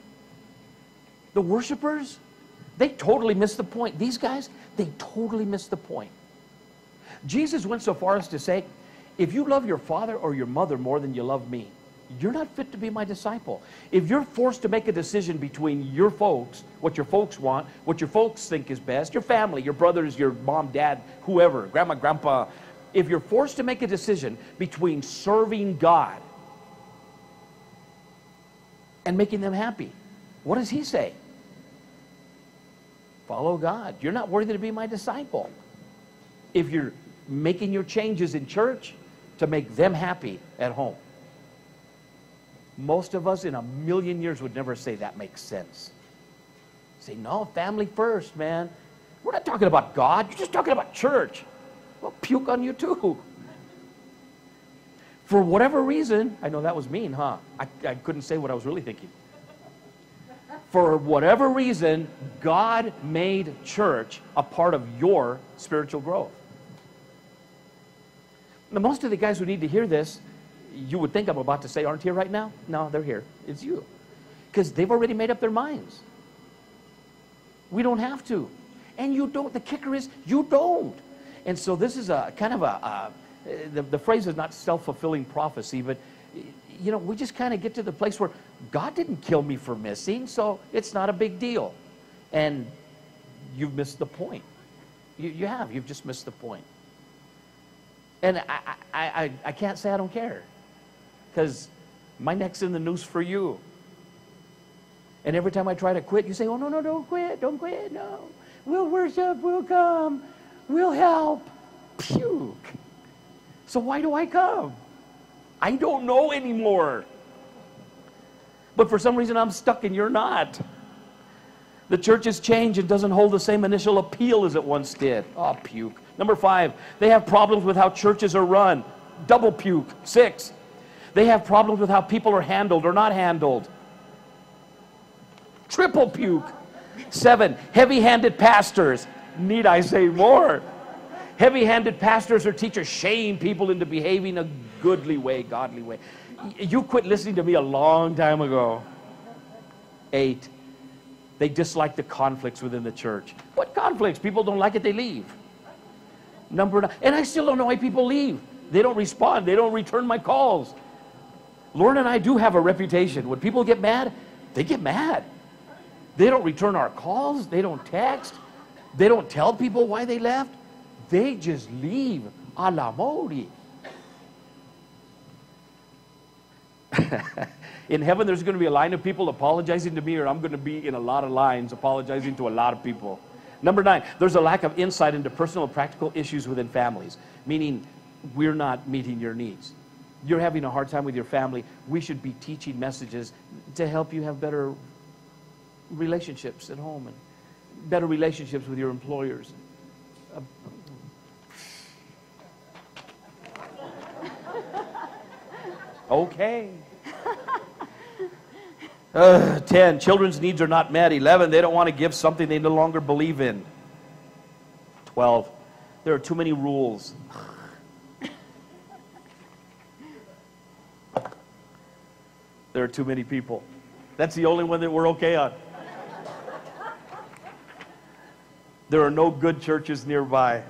L: The worshipers, they totally miss the point. These guys, they totally miss the point. Jesus went so far as to say, if you love your father or your mother more than you love me, you're not fit to be my disciple. If you're forced to make a decision between your folks, what your folks want, what your folks think is best, your family, your brothers, your mom, dad, whoever, grandma, grandpa, if you're forced to make a decision between serving God and making them happy, what does he say? Follow God. You're not worthy to be my disciple. If you're making your changes in church to make them happy at home. Most of us in a million years would never say that makes sense. Say, no, family first, man. We're not talking about God, you're just talking about church. Well, puke on you too. For whatever reason, I know that was mean, huh? I, I couldn't say what I was really thinking. For whatever reason, God made church a part of your spiritual growth. Now, most of the guys who need to hear this you would think I'm about to say aren't here right now. No, they're here. It's you. Because they've already made up their minds. We don't have to. And you don't. The kicker is you don't. And so this is a kind of a, a the, the phrase is not self-fulfilling prophecy, but you know, we just kind of get to the place where God didn't kill me for missing, so it's not a big deal. And you've missed the point. You, you have. You've just missed the point. And I, I, I, I can't say I don't care. Because my neck's in the noose for you. And every time I try to quit, you say, Oh, no, no, don't quit, don't quit, no. We'll worship, we'll come, we'll help. Puke. So why do I come? I don't know anymore. But for some reason, I'm stuck and you're not. The church has changed and doesn't hold the same initial appeal as it once did. Oh, puke. Number five, they have problems with how churches are run. Double puke. Six, they have problems with how people are handled or not handled. Triple puke. Seven, heavy handed pastors. Need I say more? Heavy handed pastors or teachers shame people into behaving a goodly way, godly way. You quit listening to me a long time ago. Eight, they dislike the conflicts within the church. What conflicts? People don't like it, they leave. Number nine, and I still don't know why people leave. They don't respond, they don't return my calls. Lauren and I do have a reputation. When people get mad, they get mad. They don't return our calls, they don't text, they don't tell people why they left. They just leave a la modi. in heaven, there's going to be a line of people apologizing to me, or I'm going to be in a lot of lines apologizing to a lot of people. Number nine, there's a lack of insight into personal and practical issues within families, meaning we're not meeting your needs. You're having a hard time with your family. We should be teaching messages to help you have better relationships at home and better relationships with your employers. Uh, Okay. Uh, 10, children's needs are not met. 11, they don't want to give something they no longer believe in. 12, there are too many rules. There are too many people. That's the only one that we're okay on. There are no good churches nearby.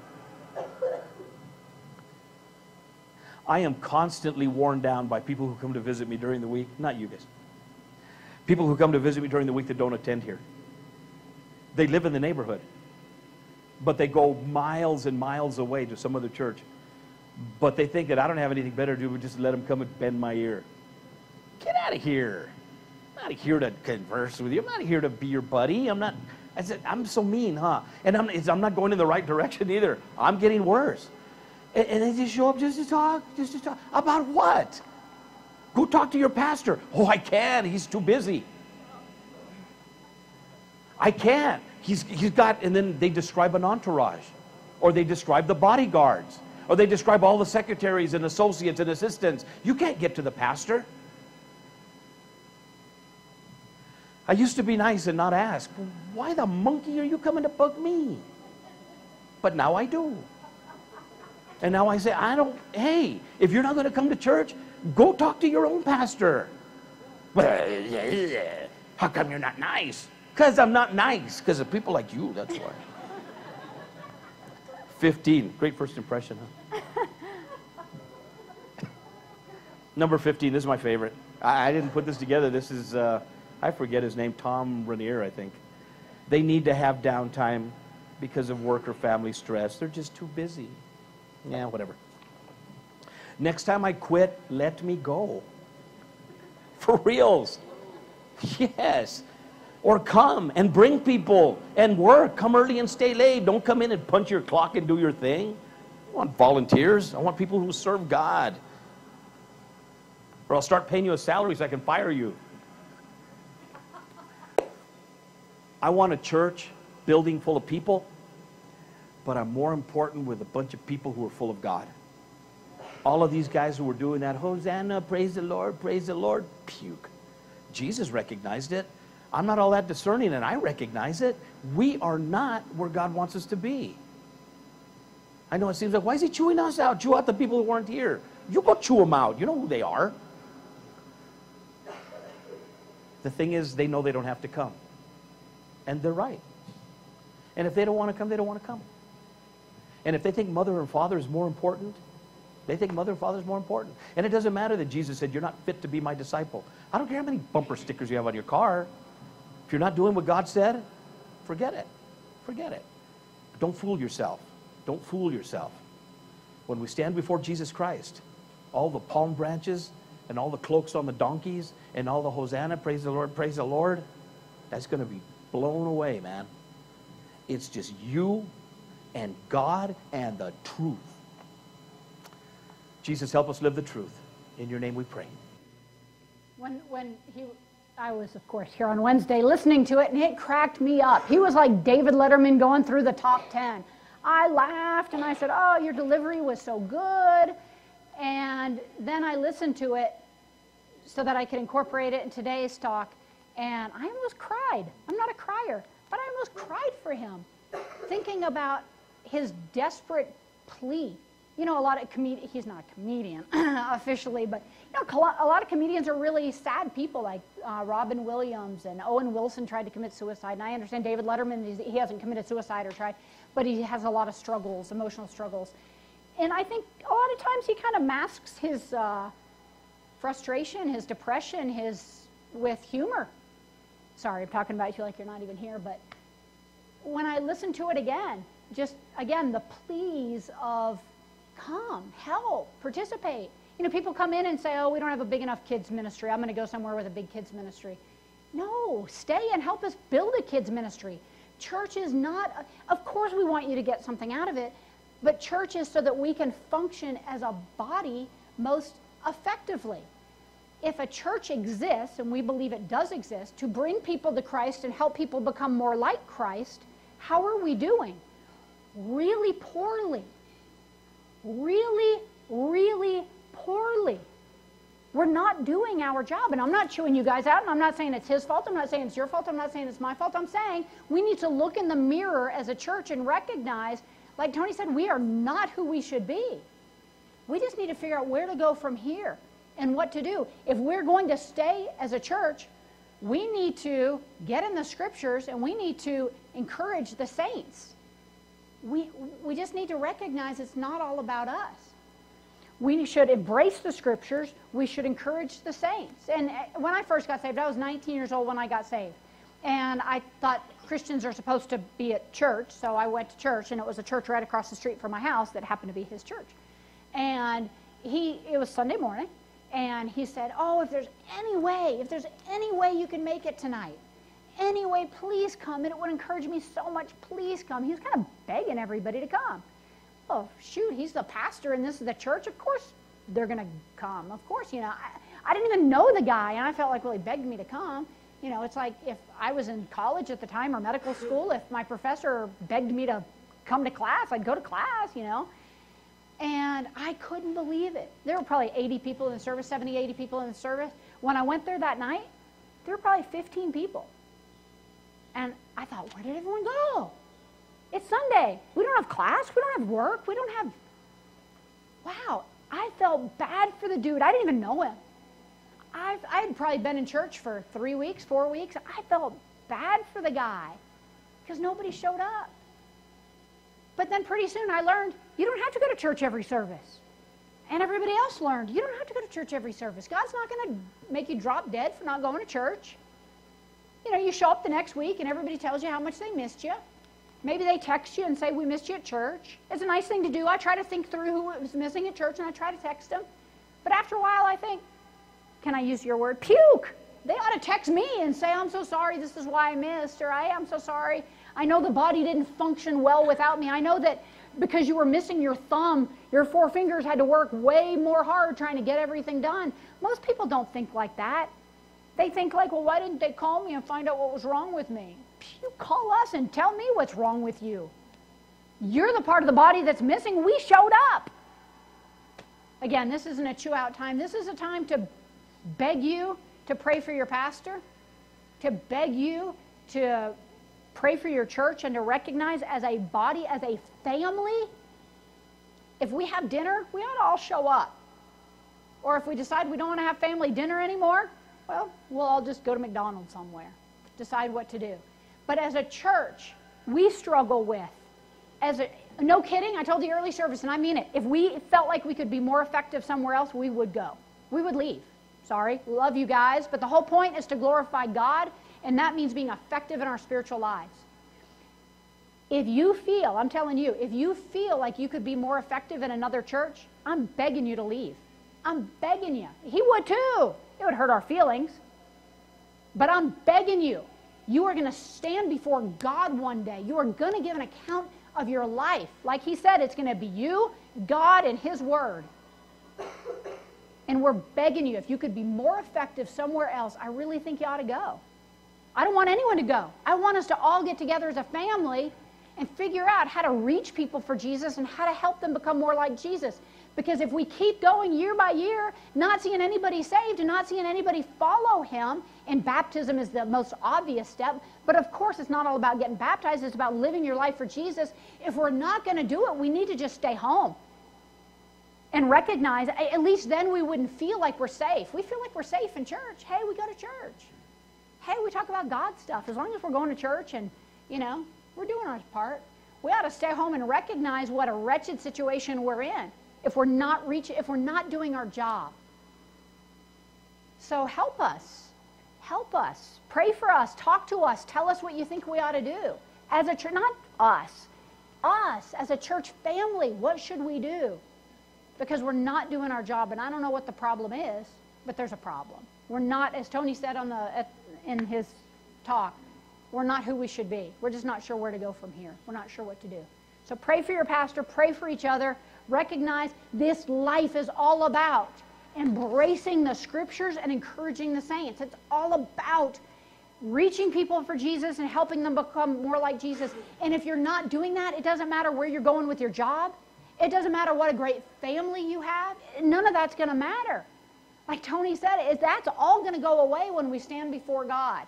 L: I am constantly worn down by people who come to visit me during the week. Not you guys. People who come to visit me during the week that don't attend here. They live in the neighborhood, but they go miles and miles away to some other church. But they think that I don't have anything better to do but just let them come and bend my ear. Out of here. I'm not here to converse with you. I'm not here to be your buddy. I'm not. I said, I'm so mean, huh? And I'm, I'm not going in the right direction either. I'm getting worse. And, and they just show up just to talk, just to talk. About what? Go talk to your pastor. Oh, I can't. He's too busy. I can't. He's, he's got, and then they describe an entourage, or they describe the bodyguards, or they describe all the secretaries and associates and assistants. You can't get to the pastor. I used to be nice and not ask, why the monkey are you coming to bug me? But now I do. And now I say, I don't, hey, if you're not going to come to church, go talk to your own pastor. How come you're not nice? Because I'm not nice. Because of people like you, that's why. 15, great first impression, huh? Number 15, this is my favorite. I, I didn't put this together. This is, uh, I forget his name, Tom Rainier, I think. They need to have downtime because of work or family stress. They're just too busy. Yeah, whatever. Next time I quit, let me go. For reals. Yes. Or come and bring people and work. Come early and stay late. Don't come in and punch your clock and do your thing. I want volunteers. I want people who serve God. Or I'll start paying you a salary so I can fire you. I want a church building full of people, but I'm more important with a bunch of people who are full of God. All of these guys who were doing that, Hosanna, praise the Lord, praise the Lord, puke. Jesus recognized it. I'm not all that discerning, and I recognize it. We are not where God wants us to be. I know it seems like, why is he chewing us out? Chew out the people who weren't here. You go chew them out. You know who they are. The thing is, they know they don't have to come. And they're right. And if they don't want to come, they don't want to come. And if they think mother and father is more important, they think mother and father is more important. And it doesn't matter that Jesus said, You're not fit to be my disciple. I don't care how many bumper stickers you have on your car. If you're not doing what God said, forget it. Forget it. Don't fool yourself. Don't fool yourself. When we stand before Jesus Christ, all the palm branches and all the cloaks on the donkeys and all the Hosanna, praise the Lord, praise the Lord, that's going to be blown away, man. It's just you and God and the truth. Jesus, help us live the truth. In your name we pray.
D: When, when he, I was, of course, here on Wednesday listening to it, and it cracked me up. He was like David Letterman going through the top 10. I laughed and I said, Oh, your delivery was so good. And then I listened to it so that I could incorporate it in today's talk. And I almost cried. I'm not a crier, but I almost cried for him, thinking about his desperate plea. You know, a lot of comedians, he's not a comedian officially, but you know, a lot of comedians are really sad people like uh, Robin Williams and Owen Wilson tried to commit suicide. And I understand David Letterman, he hasn't committed suicide or tried, but he has a lot of struggles, emotional struggles. And I think a lot of times he kind of masks his uh, frustration, his depression, his with humor. Sorry, I'm talking about you like you're not even here, but when I listen to it again, just again the pleas of come, help, participate. You know, people come in and say, "Oh, we don't have a big enough kids ministry. I'm going to go somewhere with a big kids ministry." No, stay and help us build a kids ministry. Church is not. Of course, we want you to get something out of it, but church is so that we can function as a body most effectively. If a church exists, and we believe it does exist, to bring people to Christ and help people become more like Christ, how are we doing? Really poorly. Really, really poorly. We're not doing our job. And I'm not chewing you guys out, and I'm not saying it's his fault. I'm not saying it's your fault. I'm not saying it's my fault. I'm saying we need to look in the mirror as a church and recognize, like Tony said, we are not who we should be. We just need to figure out where to go from here and what to do. If we're going to stay as a church, we need to get in the scriptures and we need to encourage the saints. We, we just need to recognize it's not all about us. We should embrace the scriptures. We should encourage the saints. And uh, when I first got saved, I was 19 years old when I got saved. And I thought Christians are supposed to be at church, so I went to church, and it was a church right across the street from my house that happened to be his church. And he, it was Sunday morning, and he said, Oh, if there's any way, if there's any way you can make it tonight, any way, please come. And it would encourage me so much, please come. He was kind of begging everybody to come. Oh, shoot, he's the pastor and this is the church. Of course they're going to come. Of course, you know, I, I didn't even know the guy, and I felt like, well, he begged me to come. You know, it's like if I was in college at the time or medical school, if my professor begged me to come to class, I'd go to class, you know. And I couldn't believe it. There were probably 80 people in the service, 70, 80 people in the service. When I went there that night, there were probably 15 people. And I thought, where did everyone go? It's Sunday. We don't have class. We don't have work. We don't have. Wow. I felt bad for the dude. I didn't even know him. I've, I had probably been in church for three weeks, four weeks. I felt bad for the guy because nobody showed up. But then pretty soon I learned you don't have to go to church every service. And everybody else learned you don't have to go to church every service. God's not going to make you drop dead for not going to church. You know, you show up the next week and everybody tells you how much they missed you. Maybe they text you and say, We missed you at church. It's a nice thing to do. I try to think through who was missing at church and I try to text them. But after a while, I think, Can I use your word? Puke. They ought to text me and say, I'm so sorry, this is why I missed, or I am so sorry, I know the body didn't function well without me. I know that because you were missing your thumb, your four fingers had to work way more hard trying to get everything done. Most people don't think like that. They think like, well, why didn't they call me and find out what was wrong with me? You call us and tell me what's wrong with you. You're the part of the body that's missing. We showed up. Again, this isn't a chew out time. This is a time to beg you to pray for your pastor, to beg you to pray for your church and to recognize as a body, as a family, if we have dinner, we ought to all show up. Or if we decide we don't want to have family dinner anymore, well, we'll all just go to McDonald's somewhere, decide what to do. But as a church, we struggle with, as a, no kidding, I told the early service, and I mean it, if we felt like we could be more effective somewhere else, we would go. We would leave. Sorry, love you guys, but the whole point is to glorify God and that means being effective in our spiritual lives. If you feel, I'm telling you, if you feel like you could be more effective in another church, I'm begging you to leave. I'm begging you. He would too. It would hurt our feelings. But I'm begging you. You are going to stand before God one day. You are going to give an account of your life. Like he said, it's going to be you, God, and his word. And we're begging you, if you could be more effective somewhere else, I really think you ought to go. I don't want anyone to go. I want us to all get together as a family and figure out how to reach people for Jesus and how to help them become more like Jesus. Because if we keep going year by year, not seeing anybody saved and not seeing anybody follow him, and baptism is the most obvious step, but of course it's not all about getting baptized, it's about living your life for Jesus. If we're not going to do it, we need to just stay home and recognize, at least then we wouldn't feel like we're safe. We feel like we're safe in church. Hey, we go to church. Hey, we talk about God stuff. As long as we're going to church and, you know, we're doing our part. We ought to stay home and recognize what a wretched situation we're in if we're not reaching, if we're not doing our job. So help us. Help us. Pray for us. Talk to us. Tell us what you think we ought to do. As a church, not us, us as a church family, what should we do? Because we're not doing our job, and I don't know what the problem is, but there's a problem. We're not, as Tony said on the at, in his talk, we're not who we should be. We're just not sure where to go from here. We're not sure what to do. So pray for your pastor, pray for each other. Recognize this life is all about embracing the scriptures and encouraging the saints. It's all about reaching people for Jesus and helping them become more like Jesus. And if you're not doing that, it doesn't matter where you're going with your job. It doesn't matter what a great family you have. None of that's going to matter. Like Tony said, is that's all going to go away when we stand before God.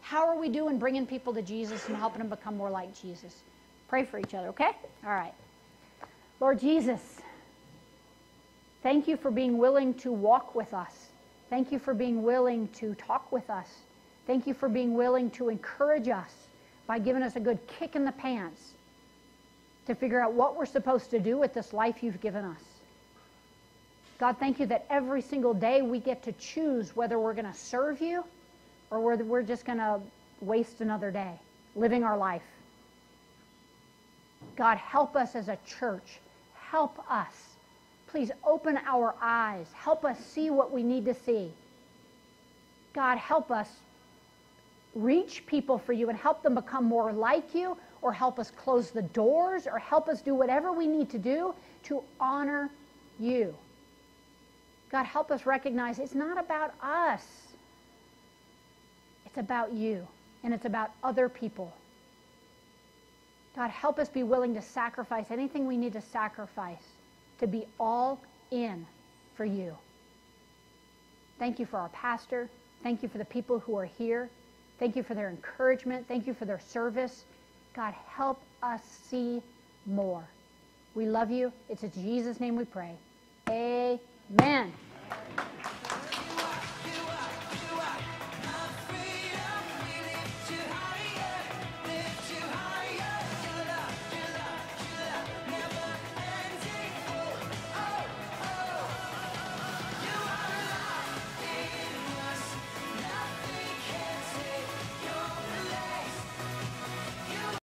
D: How are we doing bringing people to Jesus and helping them become more like Jesus? Pray for each other, okay? All right. Lord Jesus, thank you for being willing to walk with us. Thank you for being willing to talk with us. Thank you for being willing to encourage us by giving us a good kick in the pants to figure out what we're supposed to do with this life you've given us. God, thank you that every single day we get to choose whether we're going to serve you or whether we're just going to waste another day living our life. God, help us as a church help us. Please open our eyes. Help us see what we need to see. God, help us reach people for you and help them become more like you, or help us close the doors, or help us do whatever we need to do to honor you. God, help us recognize it's not about us, it's about you, and it's about other people. God, help us be willing to sacrifice anything we need to sacrifice to be all in for you. Thank you for our pastor. Thank you for the people who are here. Thank you for their encouragement. Thank you for their service. God, help us see more. We love you. It's in Jesus' name we pray. Amen man.